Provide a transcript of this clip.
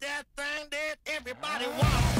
that thing that everybody wants.